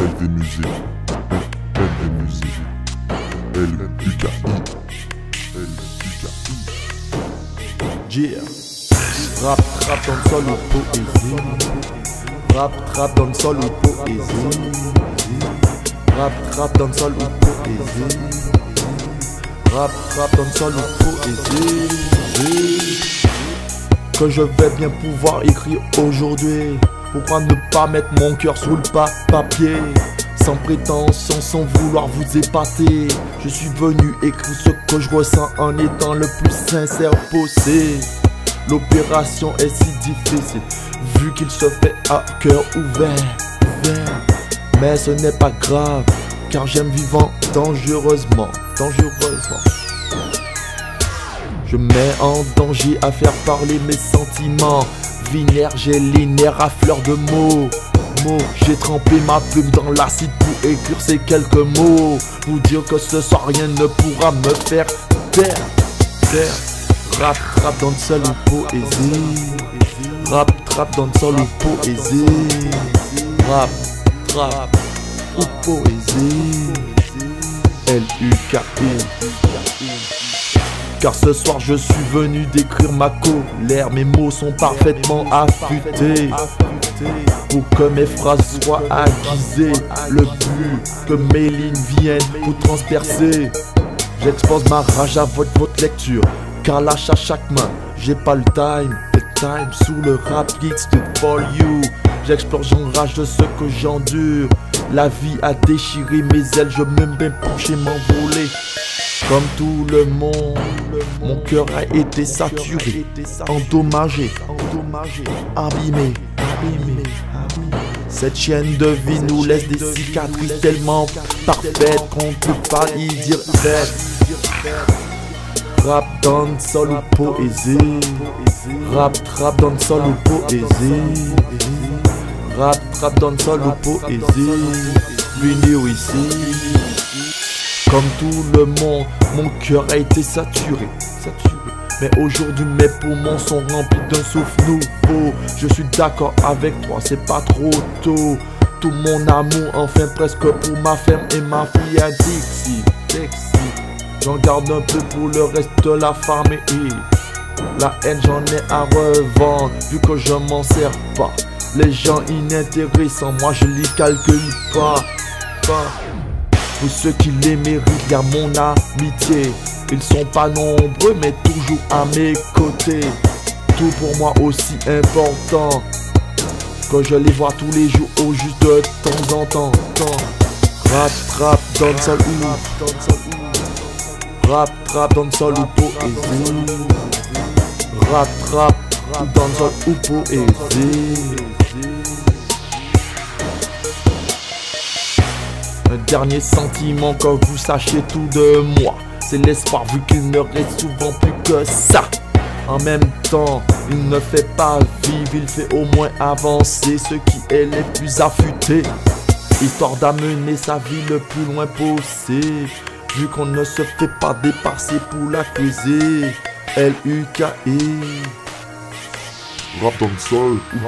LV Musique. LV Musique. L-U-K-I. Yeah. Rap, trap dans le sol ou poésie. Rap, trap dans le sol ou poésie. Rap, trap dans le sol ou poésie. Rap, trap dans le sol ou poésie. Que je vais bien pouvoir écrire aujourd'hui. Pourquoi ne pas mettre mon cœur sous le papier sans prétention, sans vouloir vous épater. Je suis venu écrire ce que je ressens en étant le plus sincère possible. L'opération est si difficile, vu qu'il se fait à cœur ouvert, ouvert. Mais ce n'est pas grave, car j'aime vivant dangereusement, dangereusement. Je mets en danger à faire parler mes sentiments. J'ai linéaire à fleur de mots. Mots, j'ai trempé ma plume dans l'acide pour écrire quelques mots. Pour dire que ce soir rien ne pourra me faire taire. Rap, trap dans le sol ou poésie. Rap, trap dans le sol ou poésie. Rap, trap ou poésie. L-U-K-I. Car ce soir je suis venu décrire ma colère. Mes mots sont parfaitement affûtés. Pour que mes phrases soient aiguisées. Le but que mes lignes viennent vous transpercer. J'expose ma rage à votre, lecture. Car lâche à chaque main. J'ai pas le time. Le time sous le rap it's to for you. J'explore, j'enrage de ce que j'endure. La vie a déchiré mes ailes. Je me mets penché m'envoler. Comme tout le monde, mon cœur a été saturé, endommagé, abîmé, abîmé. Cette chaîne de vie nous laisse des cicatrices tellement parfaites qu'on ne peut pas y dire bête. Rap dans le sol ou poésie. Rap trap dans le sol ou poésie. Rap trap dans le sol ou poésie. Venir ici. Comme tout le monde, mon cœur a été saturé, saturé. Mais aujourd'hui mes poumons sont remplis d'un souffle nouveau. Je suis d'accord avec toi, c'est pas trop tôt. Tout mon amour, enfin presque pour ma femme et ma fille à Dixie, J'en garde un peu pour le reste de la famille. La haine j'en ai à revendre Vu que je m'en sers pas. Les gens inintéressants, moi je les calcule pas, pas. Pour ceux qui les méritent, y'a mon amitié. Ils sont pas nombreux, mais toujours à mes côtés. Tout pour moi aussi important. Que je les vois tous les jours au juste de temps en temps. Rap, trap, dans le sol ou Rap, trap, dans le sol ou poésie. Rap, trap, dans le sol ou poésie. Dernier sentiment que vous sachiez tout de moi. C'est l'espoir vu qu'il ne reste souvent plus que ça. En même temps, il ne fait pas vivre, il fait au moins avancer ceux qui est les plus affûtés. Histoire d'amener sa vie le plus loin possible. Vu qu'on ne se fait pas dépasser pour l'accuser L-U-K-I Rap dans le sol ou.